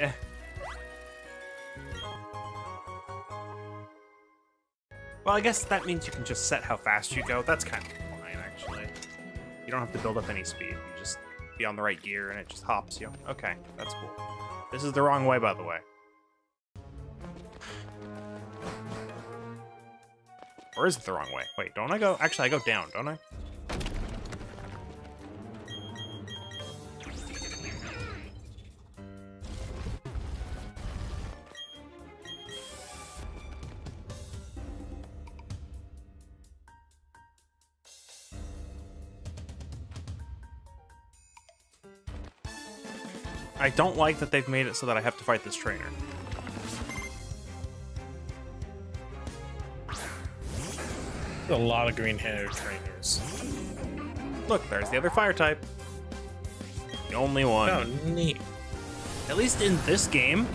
Eh. Well, I guess that means you can just set how fast you go. That's kind of fine, actually. You don't have to build up any speed. You just be on the right gear and it just hops you. Okay, that's cool. This is the wrong way, by the way. Or is it the wrong way? Wait, don't I go? Actually, I go down, don't I? Don't like that they've made it so that I have to fight this trainer. A lot of green hair trainers. Look, there's the other fire type. The only one. Oh, neat. At least in this game.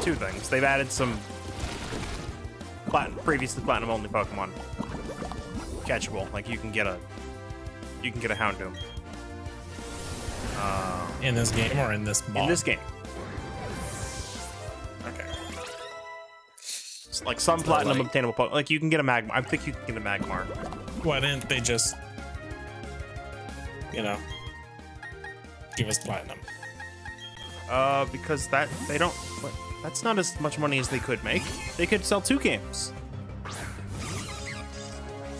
Two things. They've added some platinum, previously platinum only Pokemon catchable. Like you can get a you can get a Houndoom. Uh, In this game or in this mod? in this game. Okay. It's like some platinum like- obtainable Pokemon. Like you can get a Magmar. I think you can get a Magmar. Why didn't they just, you know, give us platinum? Uh, because that they don't. That's not as much money as they could make. They could sell two games.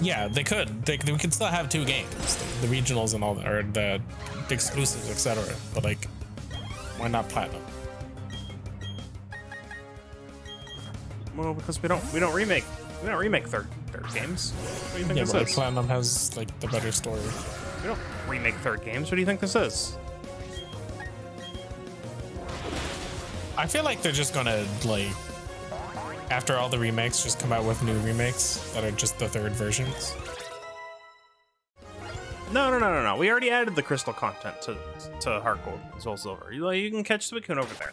Yeah, they could. They, we could still have two games, the, the regionals and all, that, or the, the exclusives, etc. But like, why not platinum? Well, because we don't we don't remake we don't remake third third games. What do you think Yeah, this but is? platinum has like the better story. We don't remake third games. What do you think this is? I feel like they're just gonna like, after all the remakes, just come out with new remakes that are just the third versions. No, no, no, no, no. We already added the crystal content to to Heart Gold as well as Silver. You, you can catch Suicune over there.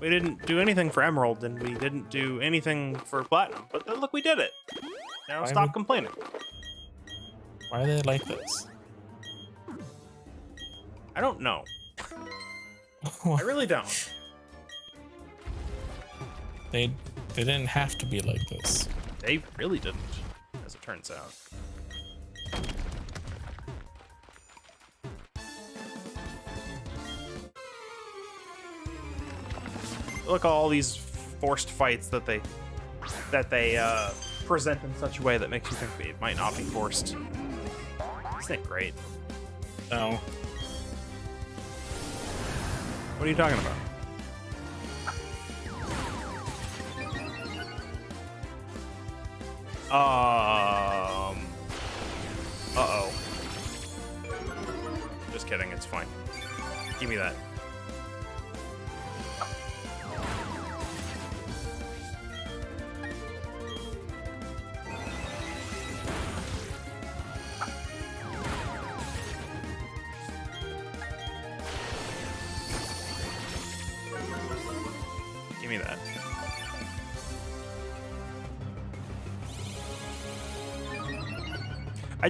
We didn't do anything for Emerald, and we didn't do anything for Platinum. But look, we did it. Now Why stop would- complaining. Why are they like this? I don't know. I really don't. They they didn't have to be like this. They really didn't, as it turns out. Look, all these forced fights that they that they uh, present in such a way that makes you think it might not be forced. Isn't it great? No. What are you talking about? Um. Uh oh. Just kidding. It's fine. Give me that.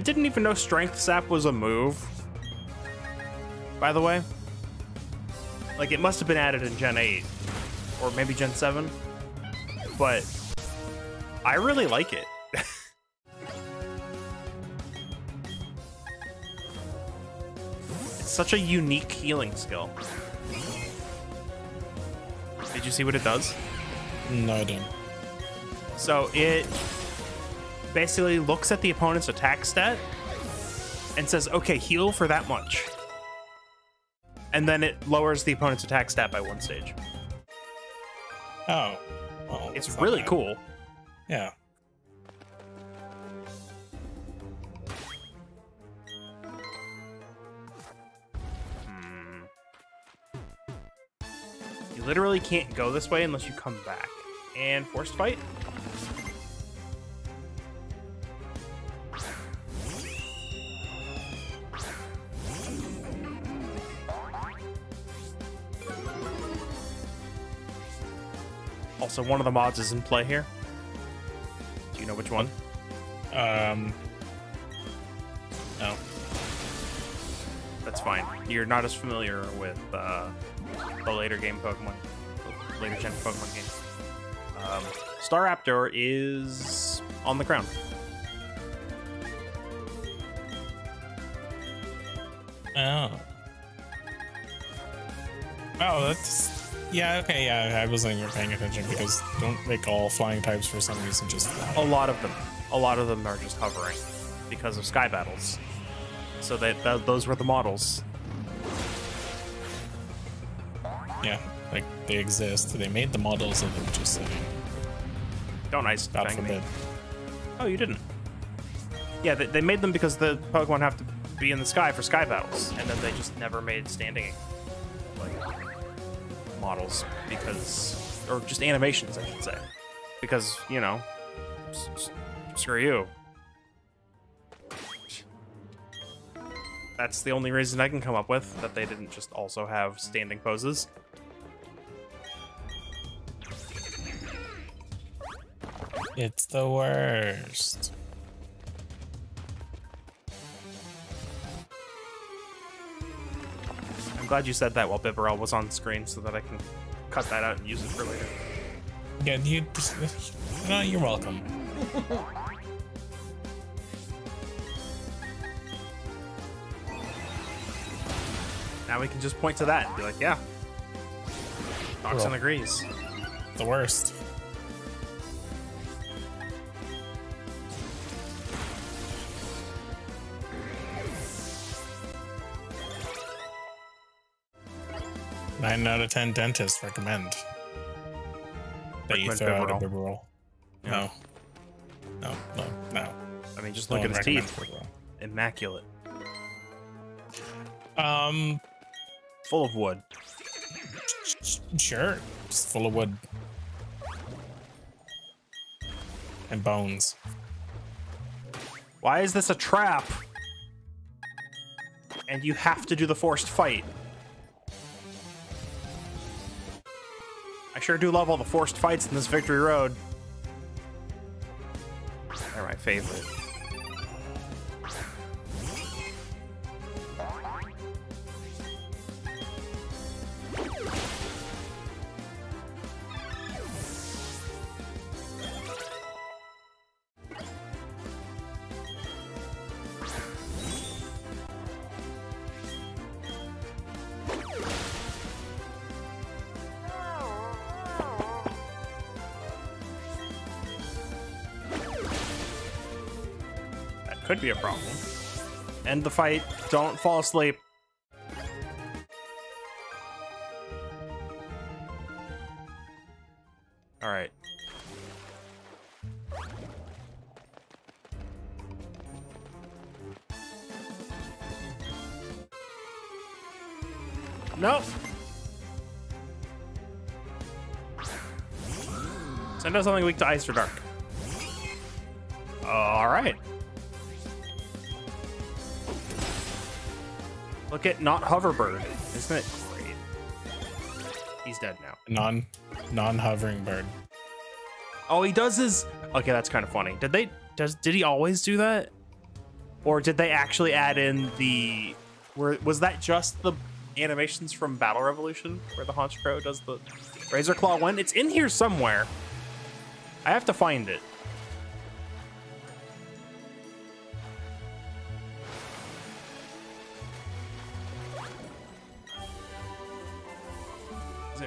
Didn't even know Strength Sap was a move. By the way. Like, it must have been added in Gen 8. Or maybe Gen 7. But I really like it. it's such a unique healing skill. Did you see what it does? No, I didn't. So it basically looks at the opponent's attack stat and says, okay, heal for that much. And then it lowers the opponent's attack stat by one stage. Oh. Well, It's really cool. Yeah. Hmm. You literally can't go this way unless you come back. And forced fight? Also, one of the mods is in play here. Do you know which one? Um. No. That's fine. You're not as familiar with uh, the later game Pokemon, later gen Pokemon games. Um, Staraptor is on the ground. Oh. Oh, that's yeah. Okay, yeah. I wasn't even paying attention because don't make all flying types for some reason just fly. A lot of them. A lot of them are just hovering because of sky battles. So that, that those were the models. Yeah, like they exist. They made the models of them. Just saying. Don't ice God bang me. forbid. Oh, you didn't. Yeah, they, they made them because the Pokemon have to be in the sky for sky battles, and then they just never made standing models because, or just animations, I should say, because you know, screw you. That's the only reason I can come up with that they didn't just also have standing poses. It's the worst. Glad you said that while Bibarel was on screen so that I can cut that out and use it for later. Yeah, you. No, you're welcome. Now we can just point to that and be like, yeah. Cool. agrees. The worst. Nine out of ten dentists recommend that you Recommend throw out a. Bibarel. Yeah. No, no, no, no. I mean, just No look at his teeth. Bibarel. Immaculate. Um, Full of wood. sure, just full of wood and bones. Why is this a trap? And you have to do the forced fight. Sure do love all the forced fights in this Victory Road. They're my favorite. Could be a problem. End the fight. Don't fall asleep. All right. Nope. Send out something weak to ice or dark. Look at not hoverbird. Isn't it great? He's dead now. Non, non-hovering bird. Oh, he does his. Okay, that's kind of funny. Did they? Does did he always do that? Or did they actually add in the? Were was that just the animations from Battle Revolution where the Honchkrow does the Razor Claw one? It's in here somewhere. I have to find it.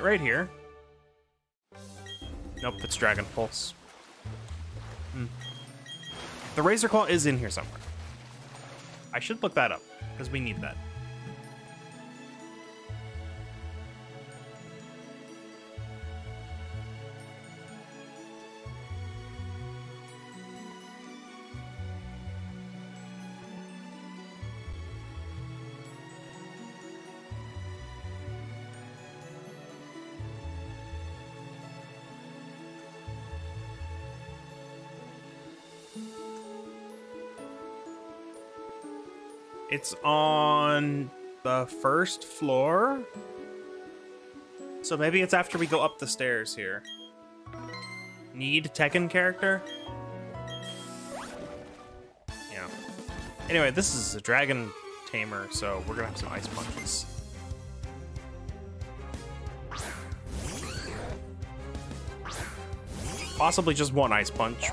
Right here? Nope, it's Dragon Pulse. Hmm. The Razor Claw is in here somewhere. I should look that up, because we need that. It's on the first floor. So maybe it's after we go up the stairs here. Need Tekken character? Yeah. Anyway, this is a Dragon tamer, so we're gonna have some ice punches. Possibly just one ice punch.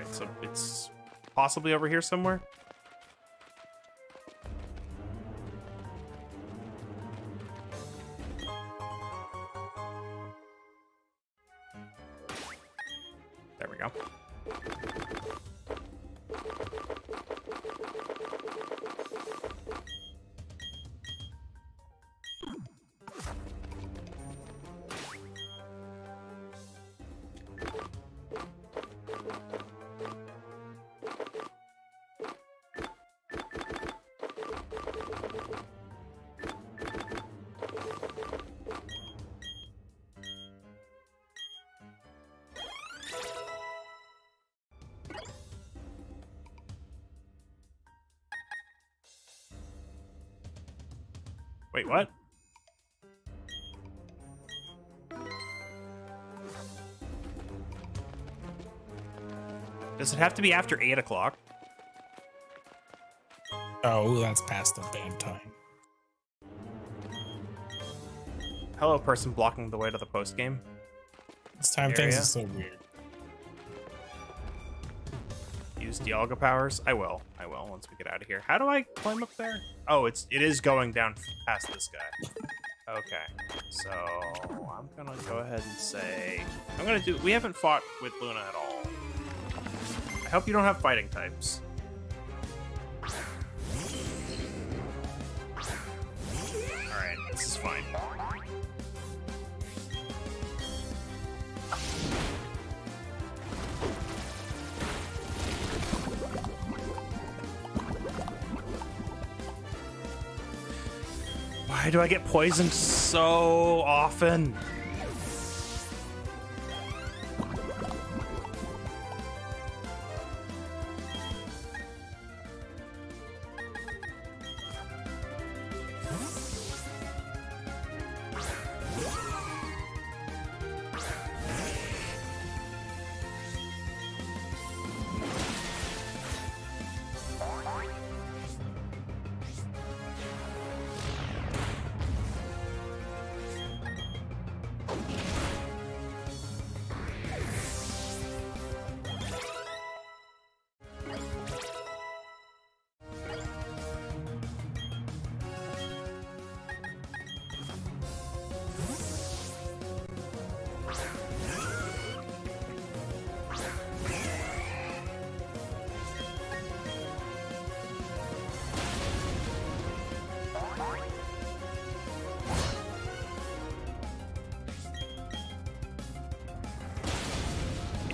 Alright, so it's possibly over here somewhere? Wait, what? Does it have to be after 8 o'clock? Oh, that's past the bedtime. Hello, person blocking the way to the post game. This time things are so weird. Use Dialga powers. I will. I will once we get out of here. How do I climb up there? Oh, it's it is going down past this guy. Okay, so I'm gonna go ahead and say I'm gonna do. We haven't fought with Luna at all. I hope you don't have fighting types. Why do I get poisoned so often?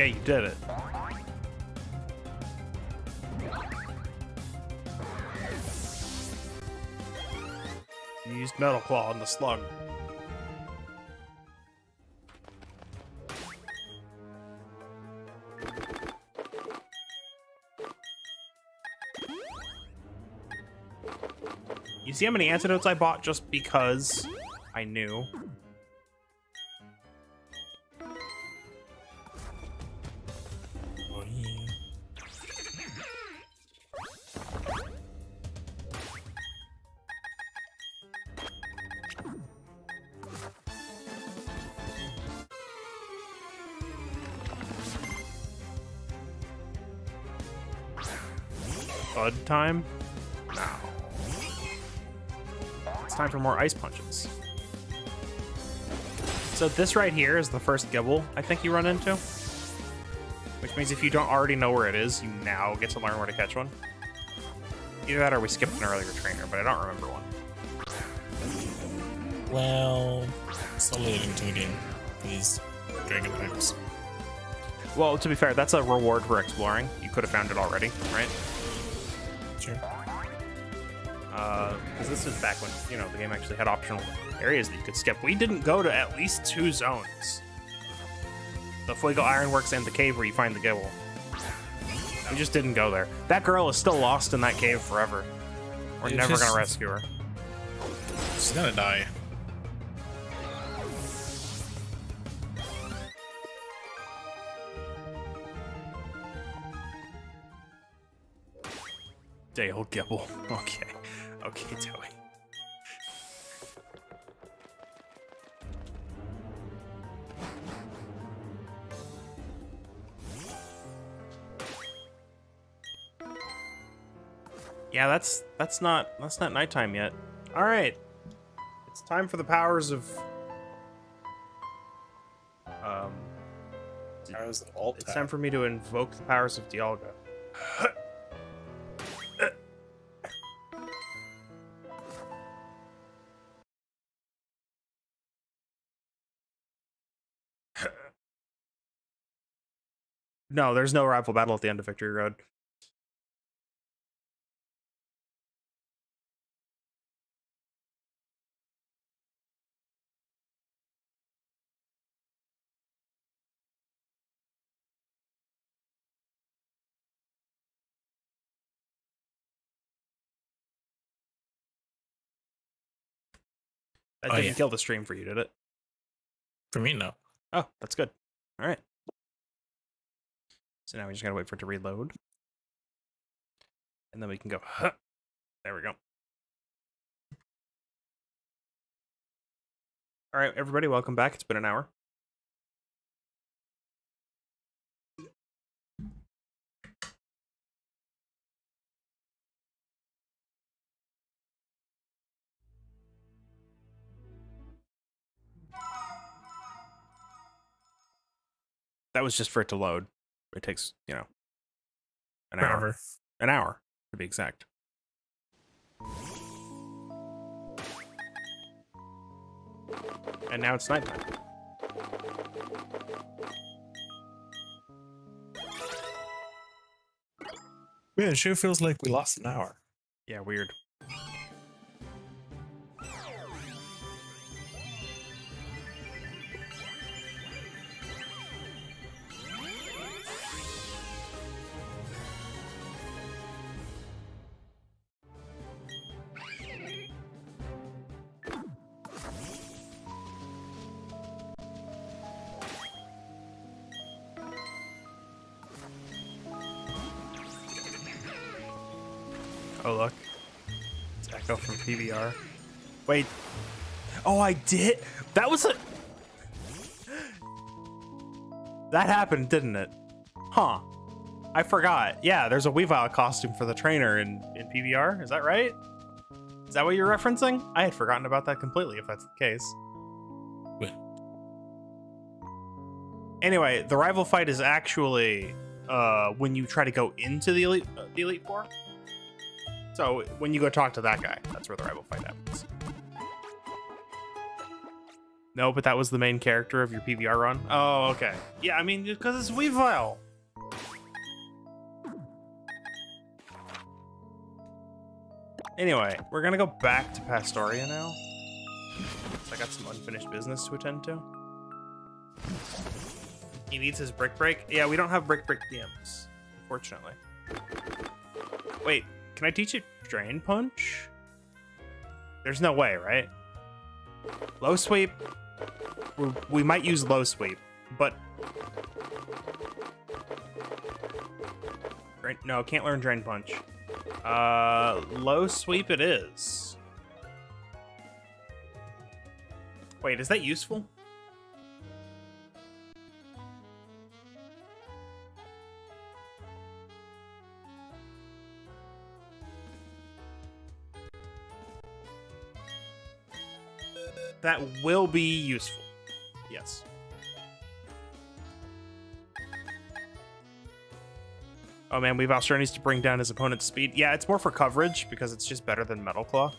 Yeah, you did it. You used Metal Claw on the slug. You see how many antidotes I bought just because I knew? Bud time? No. It's time for more ice punches. So this right here is the first Gible I think you run into. Which means if you don't already know where it is, you now get to learn where to catch one. Either that or we skipped an earlier trainer, but I don't remember one. Well, so late into the game. These dragon types. Well, to be fair, that's a reward for exploring. You could have found it already, right? Sure. Uh, because this is back when, you know, the game actually had optional areas that you could skip. We didn't go to at least two zones the Fuego Ironworks and the cave where you find the Gible. We just didn't go there. That girl is still lost in that cave forever. We're It's never just- gonna rescue her. She's gonna die. Dale Gibble. Okay. Okay, Joey. Yeah, that's that's not that's not nighttime yet. All right, it's time for the powers of. Um, was all it's time for me to invoke the powers of Dialga. No, there's no rival battle at the end of Victory Road. That Oh, didn't yeah. kill the stream for you, did it? For me, no. Oh, that's good. All right. So now we just gotta wait for it to reload. And then we can go, huh. There we go. All right, everybody, welcome back. It's been an hour. That was just for it to load. It takes, you know, an hour. Forever. An hour, to be exact. And now it's nighttime. Yeah, it sure feels like we lost an hour. Yeah, weird. Oh, look. It's Echo from PBR. Wait. Oh, I did? That was a... That happened, didn't it? Huh. I forgot. Yeah, there's a Weavile costume for the trainer in, in PBR. Is that right? Is that what you're referencing? I had forgotten about that completely, if that's the case. Wait. Anyway, the rival fight is actually uh, when you try to go into the Elite, uh, the Elite Four. So when you go talk to that guy, that's where the rival fight happens. No, but that was the main character of your PBR run. Oh, okay. Yeah, I mean, because it's Weavile. Anyway, we're gonna go back to Pastoria now. I got some unfinished business to attend to. He needs his brick break. Yeah, we don't have brick break TMs, unfortunately. Wait, can I teach it drain punch? There's no way, right? Low sweep. We, might use low sweep, but no, can't learn drain punch. Uh, low sweep it is. Wait, is that useful? That will be useful. Yes. Oh man, Weavile sure needs to bring down his opponent's speed. Yeah, it's more for coverage because it's just better than Metal Claw.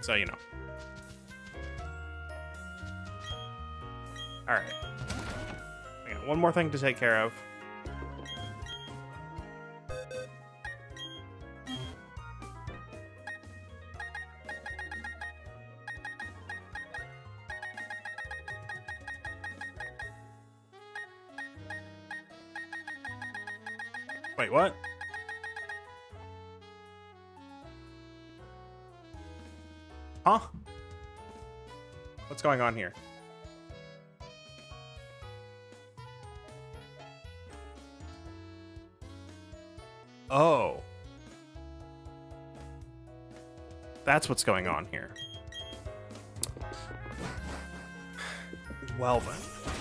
So, you know. Alright. One more thing to take care of. On here? Oh. That's what's going on here. Well then.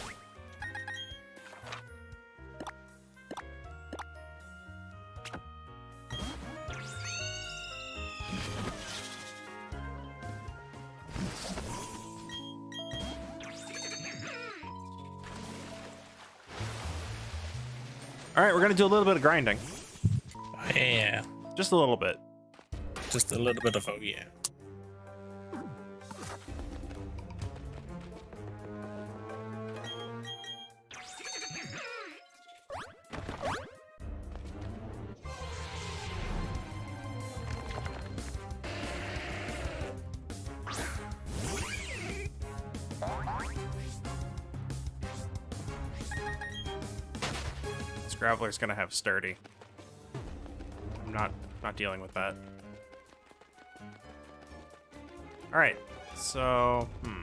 All right, we're gonna do a little bit of grinding, Yeah. just a little bit. Just a little bit of oh yeah. This gonna have sturdy. I'm not not dealing with that. All right, so hmm.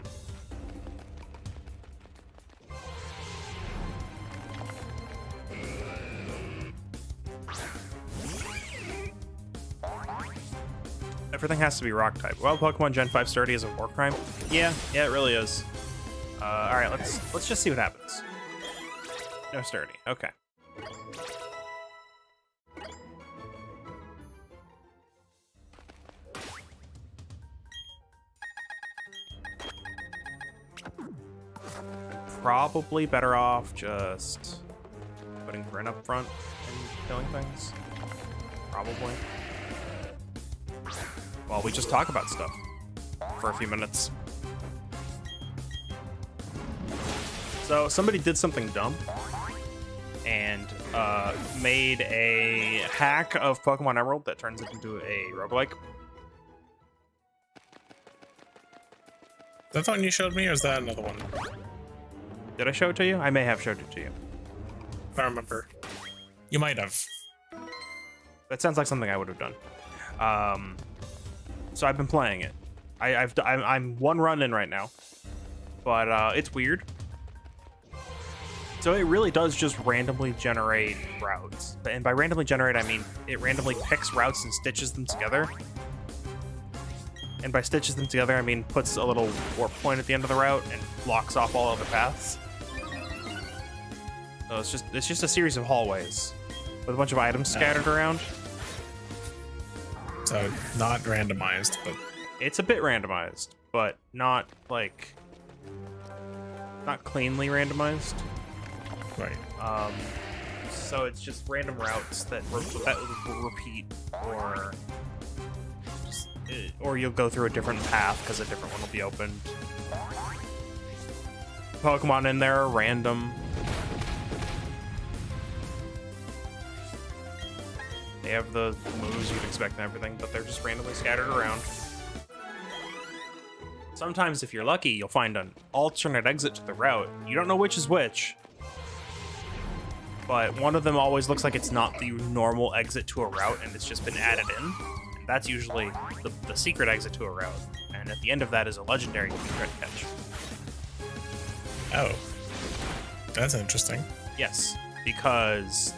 Everything has to be rock type. Well, Pokemon Gen 5 sturdy is a war crime. Yeah, yeah, it really is. Uh, all right, let's let's just see what happens. No sturdy. Okay. Probably better off just putting Bryn up front and killing things. Probably. While we just talk about stuff for a few minutes. So somebody did something dumb and uh, made a hack of Pokemon Emerald that turns it into a roguelike. Is that the one you showed me, or is that another one? Did I show it to you? I may have showed it to you. I remember. You might have. That sounds like something I would have done. Um, so I've been playing it. I, I've d- I'm, I'm one run in right now, but uh, it's weird. So it really does just randomly generate routes, and by randomly generate I mean it randomly picks routes and stitches them together. And by stitches them together I mean puts a little warp point at the end of the route and blocks off all other paths. So it's just it's just a series of hallways with a bunch of items scattered around. So not randomized, but It's a bit randomized, but not like not cleanly randomized. right. Um, so it's just random routes that re- that will repeat, or just, uh, or you'll go through a different path because a different one will be opened. Pokemon in there are random. They have the moves you'd expect and everything, but they're just randomly scattered around. Sometimes, if you're lucky, you'll find an alternate exit to the route. You don't know which is which, but one of them always looks like it's not the normal exit to a route and it's just been added in. And that's usually the, the secret exit to a route. And at the end of that is a legendary you can try to catch. Oh, that's interesting. Yes, because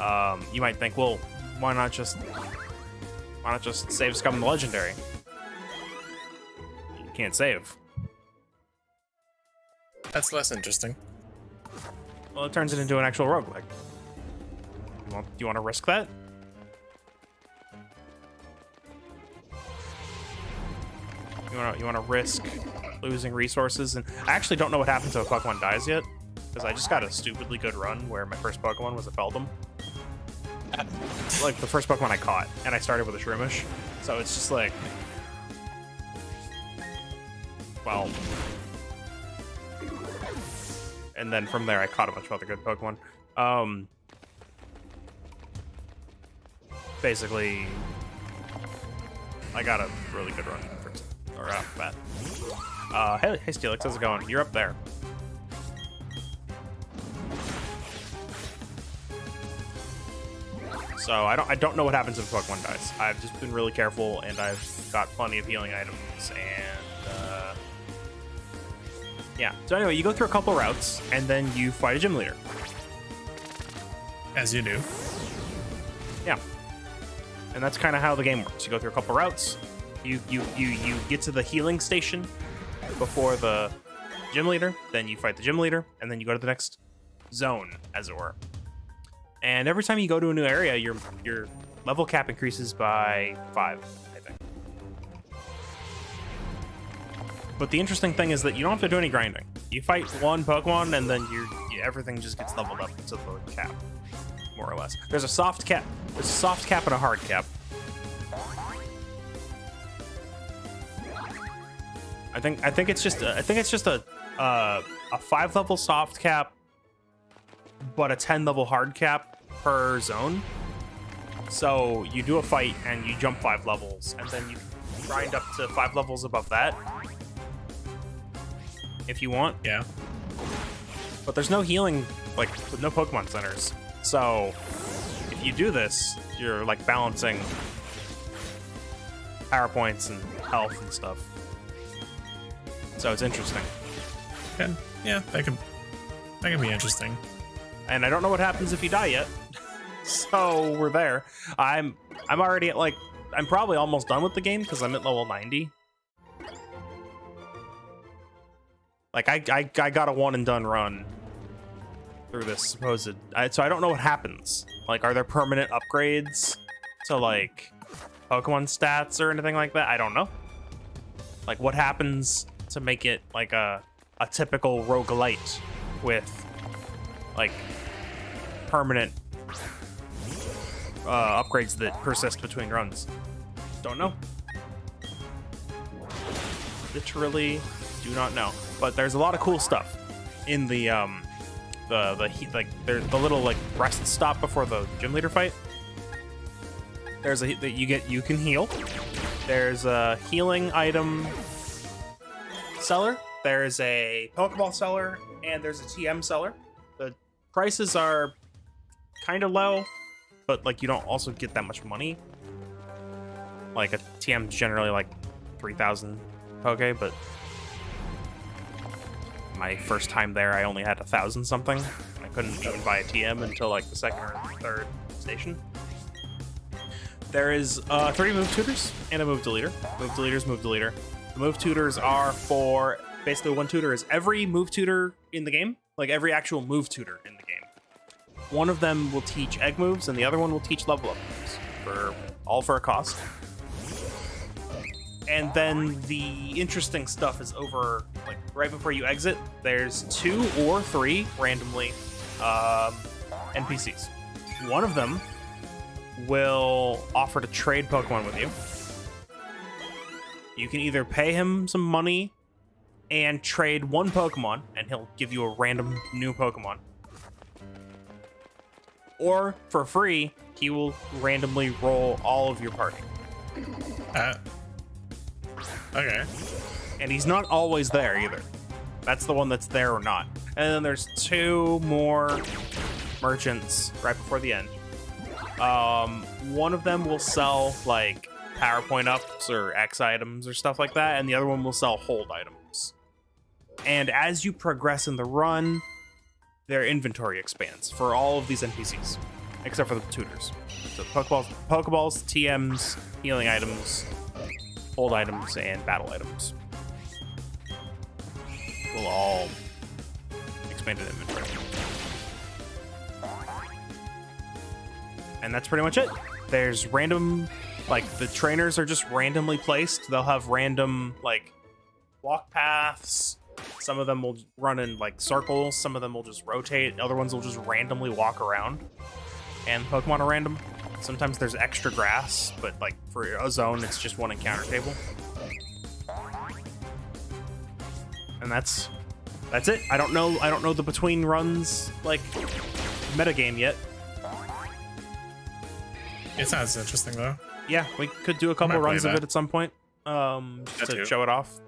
um, you might think, well, why not just why not just save Scum the Legendary? You can't save. That's less interesting. Well, it turns it into an actual roguelike. You want, do you want to risk that? You want to you want to risk losing resources? And I actually don't know what happens if a Pokemon dies yet, because I just got a stupidly good run where my first Pokemon was a Beldum. Like the first Pokemon I caught, and I started with a Shroomish. So it's just like, well, and then from there I caught a bunch of other good Pokemon. Um, basically, I got a really good run first, or right off the bat. Uh, hey, hey, Steelix, how's it going? You're up there. So I don't I don't know what happens if Pokemon dies. I've just been really careful and I've got plenty of healing items and uh, yeah. So anyway, you go through a couple routes and then you fight a gym leader. As you do. Yeah. And that's kind of how the game works. You go through a couple routes. You you you you get to the healing station before the gym leader. Then you fight the gym leader, and then you go to the next zone, as it were. And every time you go to a new area, your your level cap increases by five, I think. But the interesting thing is that you don't have to do any grinding. You fight one Pokemon, and then you everything just gets leveled up to the cap, more or less. There's a soft cap. There's a soft cap and a hard cap. I think I think it's just a, I think it's just a uh, a five level soft cap, but a ten level hard cap per zone. So you do a fight and you jump five levels, and then you grind up to five levels above that if you want. Yeah. But there's no healing, like no Pokemon centers. So if you do this, you're like balancing power points and health and stuff. So it's interesting. Yeah, yeah, that could that could be interesting. And I don't know what happens if you die yet. So we're there. I'm I'm already at like I'm probably almost done with the game because I'm at level 90. Like I, I I got a one and done run through this supposed. I, so I don't know what happens. Like, are there permanent upgrades to like Pokemon stats or anything like that? I don't know. Like, what happens to make it like a a typical roguelite with like permanent uh, upgrades that persist between runs? Don't know. Literally do not know. But there's a lot of cool stuff in the um the the he- like there's the little like rest stop before the gym leader fight. There's a that you get you can heal. There's a healing item seller. There's a Pokeball seller, and there's a TM seller. The prices are kind of low, but like you don't also get that much money. Like a TM generally like three thousand Poke, but my first time there, I only had a thousand something. I couldn't even buy a TM until like the second or third station. There is uh, three move tutors and a move deleter. Move deleters, move deleter. The move tutors are for basically one tutor is every move tutor in the game, like every actual move tutor in the game. One of them will teach egg moves, and the other one will teach level up moves for all for a cost. And then the interesting stuff is over, like right before you exit. There's two or three randomly um, NPCs. One of them will offer to trade Pokemon with you. You can either pay him some money and trade one Pokemon, and he'll give you a random new Pokemon. Or for free, he will randomly roll all of your party. Uh, okay. And he's not always there either. That's the one that's there or not. And then there's two more merchants right before the end. Um, one of them will sell like PowerPoint ups or X items or stuff like that, and the other one will sell hold items. And as you progress in the run, their inventory expands for all of these NPCs, except for the tutors. So Pokeballs, Pokeballs, TMs, healing items, hold items, and battle items will all expand in inventory. And that's pretty much it. There's random, like, the trainers are just randomly placed. They'll have random, like, walk paths. Some of them will run in, like, circles. Some of them will just rotate. Other ones will just randomly walk around. And Pokemon are random. Sometimes there's extra grass, but, like, for a zone, it's just one encounter table. and that's that's it. I don't know. I don't know the between runs like metagame yet. It sounds interesting though. Yeah, we could do a couple runs of it at some point um, to too. show it off.